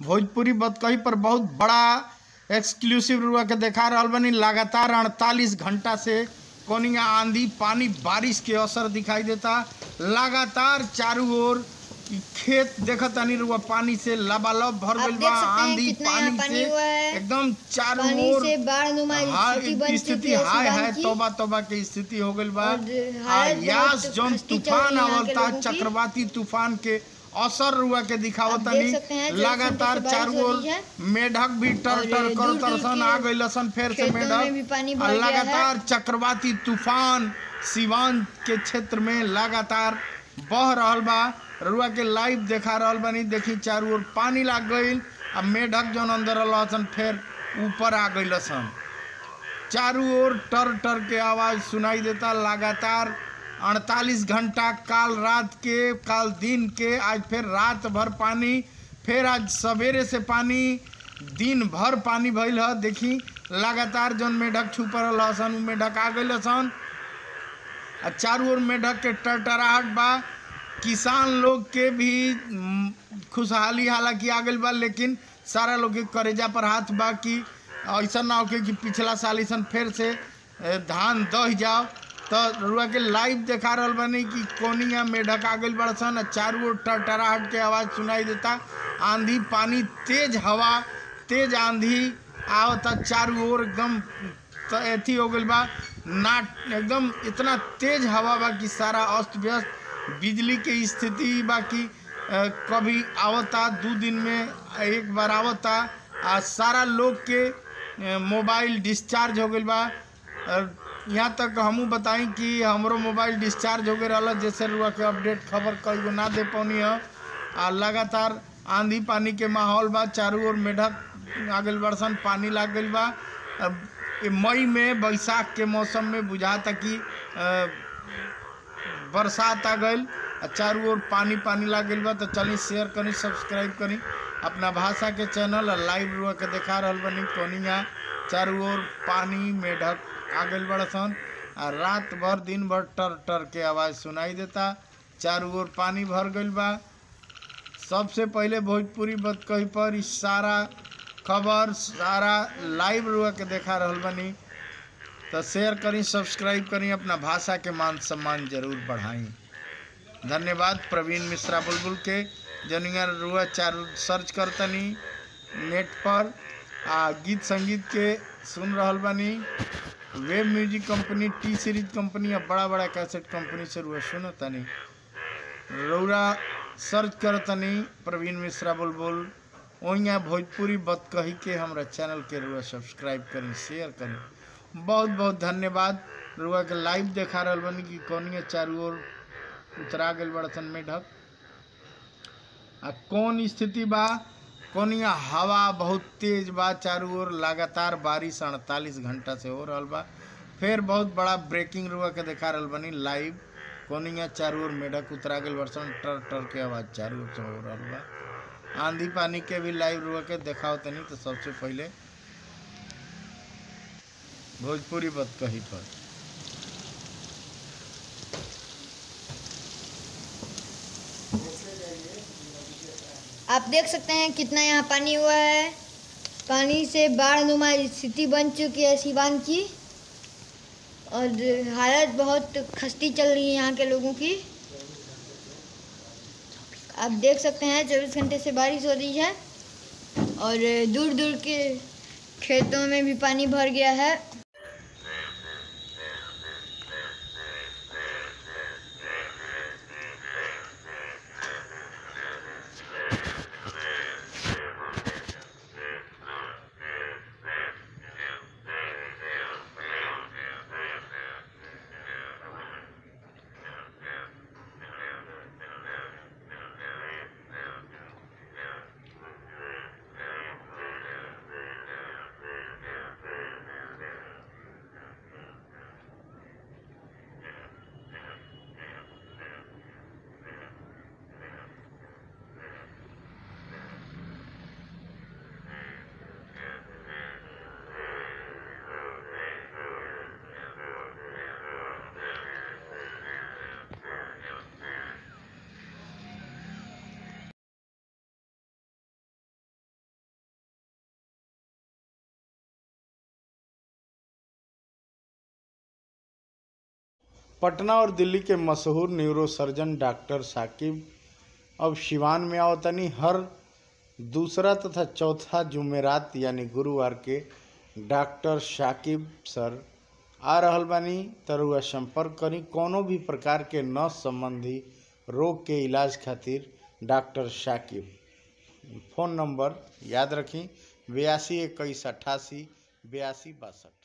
भोजपुरी बतकही पर बहुत बड़ा एक्सक्लूसिव रुआ के देखा रहल बनी। लगातार अड़तालीस घंटा से कोनिया आंधी पानी बारिश के असर दिखाई देता। लगातार चारों ओर खेत देखत तानी रुआ पानी से लबालब भर आप गइल बा। सकते आंधी पानी पानी से एकदम चारों ओर से बाढ़ नुमा हाय स्थिति है हाय हाय। तोबा तोबा के स्थिति हो गइल बा। और आ यास जौन तूफ़ान रही आवता चक्रवाती तूफ़ान के असर रुआ के आप दिखावतनी देख सकते हैं चौबीस लगातार चारों ओर मेढक भी टर टर कर तरसन आ गइलसन फिर से मेढक। लगातार चक्रवाती तूफ़ान सिवान के क्षेत्र में लगातार बह रहा बा। रुआ के लाइव देखा रहल बानी देखी चारों ओर पानी लाग गई आ मेढक जौन अंदर रहलन फिर ऊपर आ गइलसन चारों ओर टर टर के आवाज़ सुनाई देता लगातार 48 घंटा काल रात के, काल दिन के, आज फिर रात भर पानी, फिर आज सवेरे से पानी, दिन भर पानी भइल ह। देखी, लगातार जौन मेढक छुप हसन उ मेढक आ गइल हसन आ चारों ओर मेढक के टरटराहट बा। किसान लोग के भी खुशहाली हालाँकि आ गइल बा, लेकिन सारा लोग के करेजा पर हाथ बा कि ऐसा ना होके कि पिछला साल ऐसा फिर से धान दह जाओ। तो रुआ के लाइव देखा रहल बानी कि कोनिया मेढक आ गइल बड़सन आ चारों ओर टरटराहट के आवाज़ सुनाई देता। आंधी, पानी, तेज हवा, तेज आंधी, आवता चारों ओर एकदम एथी हो गइल बा। ना एकदम इतना तेज हवा बा कि सारा अस्त व्यस्त, बिजली के स्थिति बा कि कभी आवता, दू दिन में एक बार आवता, आ सारा लोग के मोबाइल डिस्चार्ज हो गइल बा। यहाँ तक हमहू बताई कि हमरो मोबाइल डिस्चार्ज हो गए जैसे रुआ के अपडेट खबर कई गो ना दे पौनी है। आ लगातार आंधी पानी के माहौल बा, चारों ओर मेढक आ गइल बरसन, पानी लाग गइल बा मई में, बैसाख के मौसम में बुझाता कि बरसात आ आ चारों ओर पानी पानी लाग गइल बा तो चली शेयर करी, सब्सक्राइब करी। अपना भाषा के चैनल लाइव रुआ के देखा रहल बनी कोनिया चारों ओर पानी, मेढक आ बड़सन आ रात भर दिन भर टर टर के आवाज़ सुनाई देता। चारों ओर पानी भर गई बा। सबसे पहले भोजपुरी बतकही पर सारा खबर, सारा लाइव रुआ के देखा रहल बनी। तो शेयर करी, सब्सक्राइब करी, अपना भाषा के मान सम्मान ज़रूर बढ़ाई। धन्यवाद प्रवीण मिश्रा बुलबुल के। जनिया रुआ चार सर्च करतनी नेट पर। आ गीत संगीत के सुन रहल बनी। Web music company T Series company आ बड़ा बड़ा कैसेट कंपनी से रुआ सुनतनी रौरा सर्च करतनी प्रवीण मिश्रा बोल बोल। ओइया भोजपुरी बतकही के हमरा चैनल के रुआ सब्सक्राइब करी शेयर करी। बहुत बहुत धन्यवाद। रुआ के लाइव देखा रहल बनी कि कौनिया चारू ओर उतरा गइल बड़सन मेढक। आ कौन स्थिति बा? कोनिया हवा बहुत तेज बा, चारू ओर लगातार बारिश अड़तालीस घंटा से हो रहा बा। फिर बहुत बड़ा ब्रेकिंग रुआ के देखा रहल बनी लाइव कोनिया चारू ओर मेढक उतरा गइल बरसन, टर टर के आवाज़ चारों ओर से हो रहा बा। आंधी पानी के भी लाइव रुआ के देखाओ तनी तो सबसे पहले भोजपुरी बतकही पर। आप देख सकते हैं कितना यहाँ पानी हुआ है। पानी से बाढ़ नुमा स्थिति बन चुकी है सिवान की। और हालत बहुत खस्ती चल रही है यहाँ के लोगों की। आप देख सकते हैं चौबीस घंटे से बारिश हो रही है। और दूर दूर के खेतों में भी पानी भर गया है। पटना और दिल्ली के मशहूर न्यूरोसर्जन डॉक्टर साकिब। अब शिवान में आओ तनी, हर दूसरा तथा चौथा जुमेरात, यानी गुरुवार के डॉक्टर शाकिब सर। आ रहल बानी, तरुआ संपर्क करी, कोनो भी प्रकार के नस संबंधी रोग के इलाज खातिर डॉक्टर शाकिब फ़ोन नंबर याद रखी, बयासी, इक्कीस अट्ठासी बयासी, बासठ।